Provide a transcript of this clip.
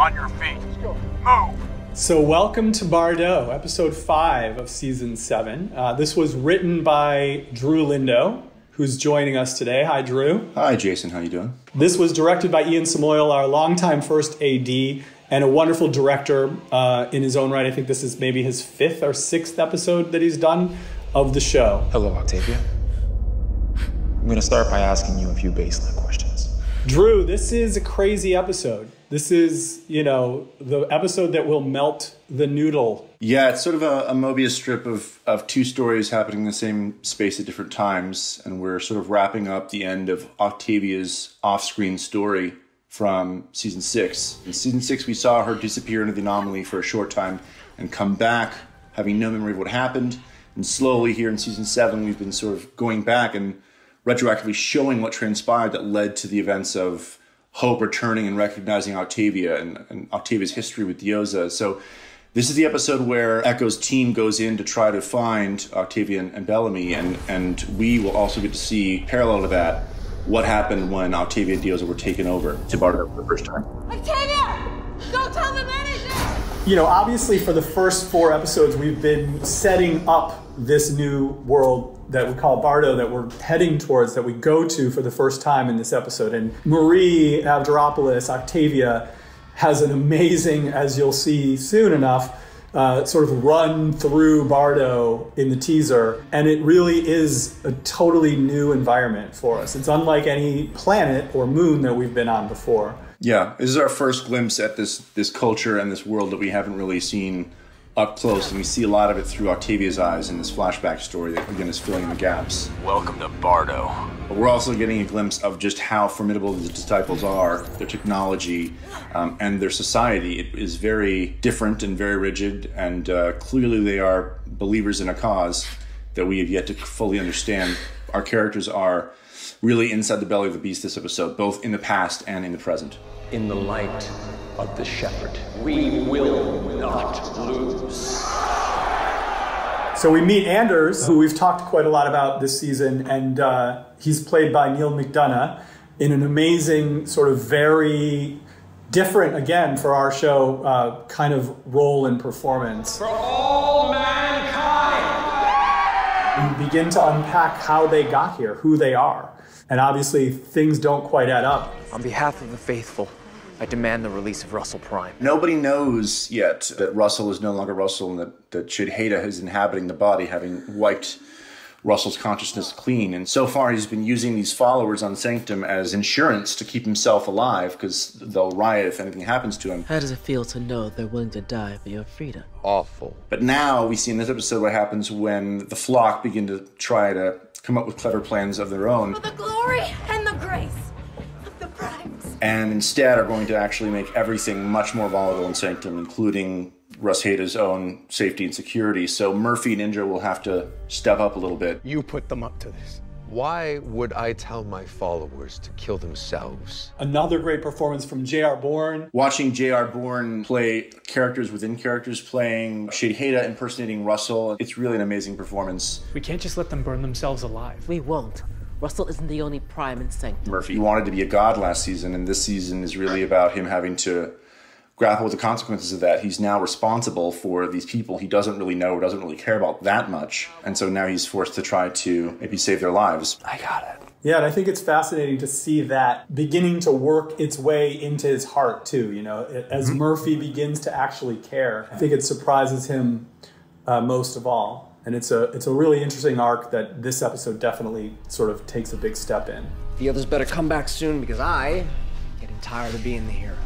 On your feet. Move. So, welcome to Bardo, episode five of season seven. Uh, this was written by Drew Lindo, who's joining us today. Hi, Drew. Hi, Jason. How you doing? This was directed by Ian Samoil, our longtime first AD, and a wonderful director uh, in his own right. I think this is maybe his fifth or sixth episode that he's done of the show. Hello, Octavia. I'm going to start by asking you a few baseline questions. Drew, this is a crazy episode. This is, you know, the episode that will melt the noodle. Yeah, it's sort of a, a, Mobius strip of, of two stories happening in the same space at different times. And we're sort of wrapping up the end of Octavia's off screen story from season six. In season six, we saw her disappear into the anomaly for a short time and come back, having no memory of what happened. And slowly, here in season seven, we've been sort of going back and retroactively showing what transpired that led to the events of Hope returning and recognizing Octavia and, and Octavia's history with Diyoza. So this is the episode where Echo's team goes in to try to find Octavia and, and Bellamy, and, and we will also get to see, parallel to that, what happened when Octavia and Diyoza were taken over to Bardo for the first time. Octavia! Go tell the manager! You know, obviously, for the first four episodes, we've been setting up this new world that we call Bardo that we're heading towards, that we go to for the first time in this episode. And Marie Avgeropoulos, Octavia, has an amazing, as you'll see soon enough, uh, sort of run through Bardo in the teaser. And it really is a totally new environment for us. It's unlike any planet or moon that we've been on before. Yeah, this is our first glimpse at this this culture and this world that we haven't really seen up close, and we see a lot of it through Octavia's eyes in this flashback story that again is filling the gaps. Welcome to Bardo. But we're also getting a glimpse of just how formidable the disciples are, their technology, um, and their society. It is very different and very rigid, and uh, clearly they are believers in a cause that we have yet to fully understand. Our characters are really inside the belly of the beast this episode, both in the past and in the present. In the light of the shepherd, we will not lose. So we meet Anders, who we've talked quite a lot about this season, and uh, he's played by Neal McDonough in an amazing, sort of very different, again, for our show, uh, kind of role and performance. For all mankind! We begin to unpack how they got here, who they are. And obviously, things don't quite add up. On behalf of the faithful, I demand the release of Russell Prime. Nobody knows yet that Russell is no longer Russell and that, that Sheidheda is inhabiting the body, having wiped Russell's consciousness clean. And so far, he's been using these followers on Sanctum as insurance to keep himself alive because they'll riot if anything happens to him. How does it feel to know they're willing to die for your freedom? Awful. But now we see in this episode what happens when the flock begin to try to come up with clever plans of their own. For the glory and the grace of the primes. And instead are going to actually make everything much more volatile in Sanctum, including Russ Heda's own safety and security. So Murphy and Indra will have to step up a little bit. You put them up to this. Why would I tell my followers to kill themselves? Another great performance from J.R. Bourne. Watching J.R. Bourne play characters within characters, playing Sheidheda impersonating Russell, it's really an amazing performance. We can't just let them burn themselves alive. We won't. Russell isn't the only prime in Sanctum. Murphy wanted to be a god last season, and this season is really about him having to grapple with the consequences of that. He's now responsible for these people he doesn't really know or doesn't really care about that much. And so now he's forced to try to maybe save their lives. I got it. Yeah, and I think it's fascinating to see that beginning to work its way into his heart too. You know, as mm-hmm. Murphy begins to actually care, I think it surprises him uh, most of all. And it's a it's a really interesting arc that this episode definitely sort of takes a big step in. The others better come back soon because I getting tired of being the hero.